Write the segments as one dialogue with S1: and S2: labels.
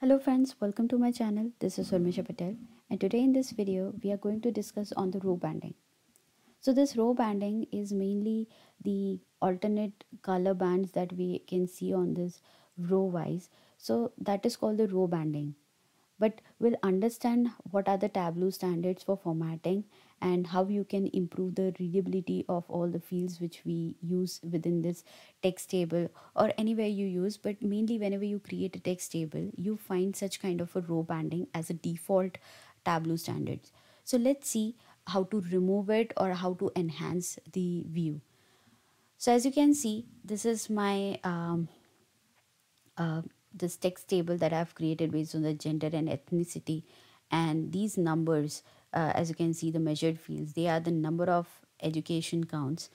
S1: Hello friends, welcome to my channel. This is Urmisha Patel and today in this video we are going to discuss on the row banding. So this row banding is mainly the alternate color bands that we can see on this row wise. So that is called the row banding but we'll understand what are the tableau standards for formatting and how you can improve the readability of all the fields which we use within this text table or anywhere you use but mainly whenever you create a text table you find such kind of a row banding as a default tableau standards so let's see how to remove it or how to enhance the view so as you can see this is my um, uh, this text table that I've created based on the gender and ethnicity. And these numbers, uh, as you can see, the measured fields, they are the number of education counts.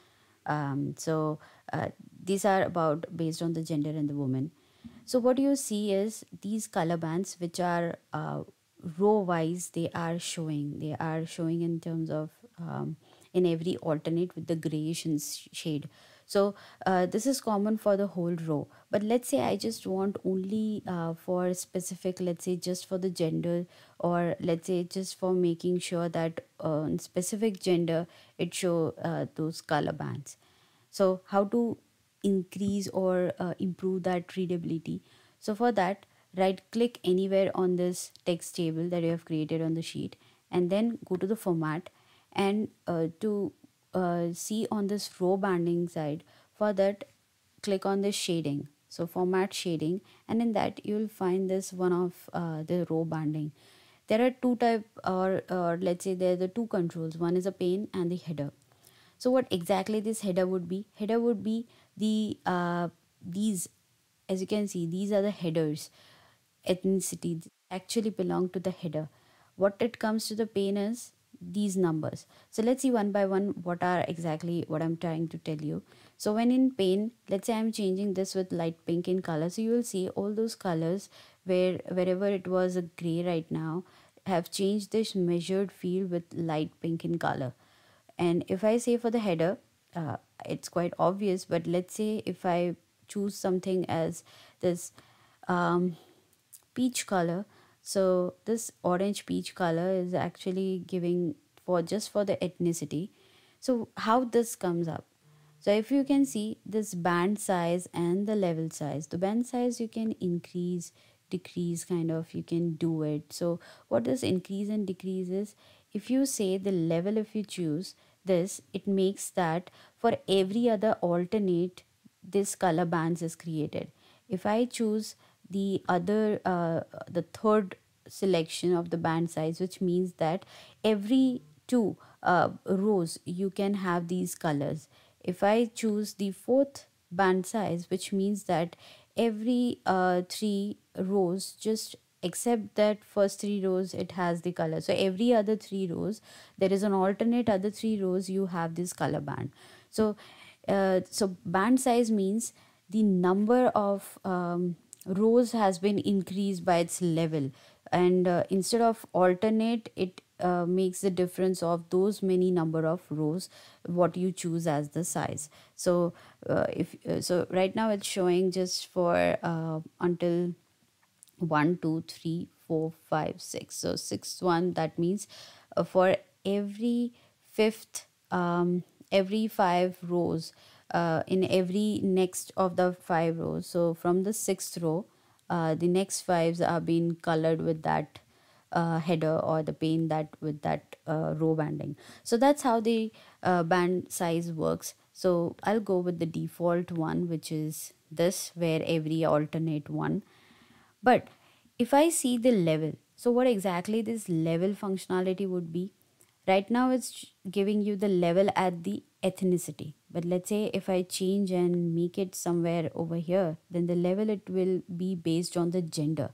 S1: Um, so uh, these are about based on the gender and the woman. So what you see is these color bands, which are uh, row wise, they are showing. They are showing in terms of um, in every alternate with the grayish shade. So uh, this is common for the whole row. But let's say I just want only uh, for specific, let's say just for the gender or let's say just for making sure that uh, specific gender, it show uh, those color bands. So how to increase or uh, improve that readability. So for that, right click anywhere on this text table that you have created on the sheet and then go to the format and uh, to uh, see on this row banding side for that click on this shading. So format shading and in that you will find this one of uh, the row banding. There are two type or, or let's say there are the two controls. One is a pane and the header. So what exactly this header would be? Header would be the uh, these as you can see these are the headers. Ethnicity actually belong to the header. What it comes to the pane is these numbers. So let's see one by one what are exactly what i'm trying to tell you. So when in pane let's say i'm changing this with light pink in color. So you will see all those colors where wherever it was a gray right now have changed this measured field with light pink in color. And if i say for the header uh, it's quite obvious but let's say if i choose something as this um, peach color so this orange peach color is actually giving for just for the ethnicity. So how this comes up? So if you can see this band size and the level size. The band size you can increase decrease kind of you can do it. So what does increase and decrease is if you say the level if you choose this it makes that for every other alternate this color bands is created. If i choose the other uh, the third selection of the band size which means that every two uh, rows you can have these colors. If i choose the fourth band size which means that every uh, three rows just except that first three rows it has the color. So every other three rows there is an alternate other three rows you have this color band. So uh, so band size means the number of um, rows has been increased by its level. And uh, instead of alternate it uh, makes the difference of those many number of rows what you choose as the size. So uh, if uh, so right now it's showing just for uh, until one two three four five six. So sixth one that means uh, for every fifth um, every five rows uh, in every next of the five rows. So from the sixth row uh, the next fives are being colored with that uh, header or the pane that with that uh, row banding. So that's how the uh, band size works. So i'll go with the default one which is this where every alternate one. But if i see the level so what exactly this level functionality would be right now it's giving you the level at the ethnicity. But let's say if i change and make it somewhere over here then the level it will be based on the gender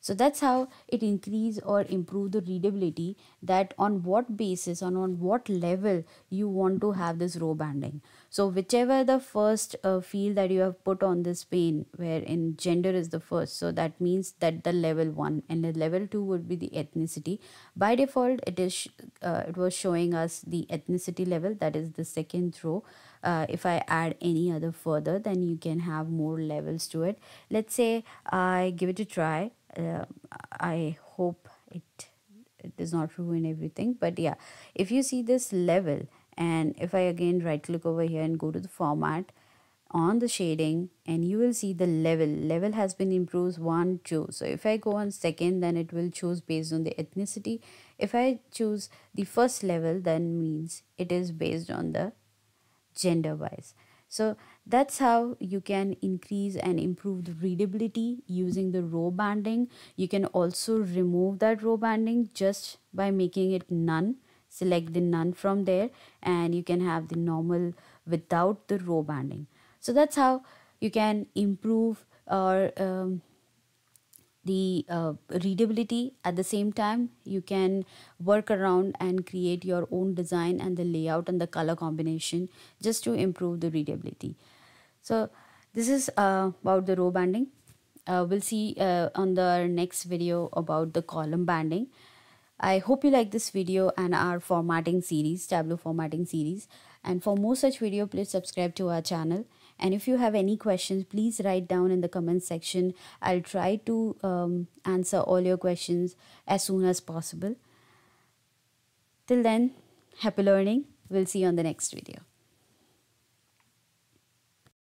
S1: so that's how it increase or improve the readability that on what basis and on what level you want to have this row banding. So whichever the first uh, field that you have put on this pane where in gender is the first so that means that the level 1 and the level 2 would be the ethnicity. By default it is uh, it was showing us the ethnicity level that is the second row. Uh, if I add any other further then you can have more levels to it. Let's say I give it a try uh, i hope it it does not ruin everything but yeah if you see this level and if i again right click over here and go to the format on the shading and you will see the level level has been improved one two. So if i go on second then it will choose based on the ethnicity. If i choose the first level then means it is based on the gender wise. So that's how you can increase and improve the readability using the row banding. You can also remove that row banding just by making it none. Select the none from there and you can have the normal without the row banding. So that's how you can improve or um, the uh, readability. At the same time you can work around and create your own design and the layout and the color combination just to improve the readability so this is uh, about the row banding. Uh, we'll see uh, on the next video about the column banding. I hope you like this video and our formatting series tableau formatting series. And for more such video please subscribe to our channel. And if you have any questions please write down in the comment section. I'll try to um, answer all your questions as soon as possible. Till then happy learning. We'll see you on the next video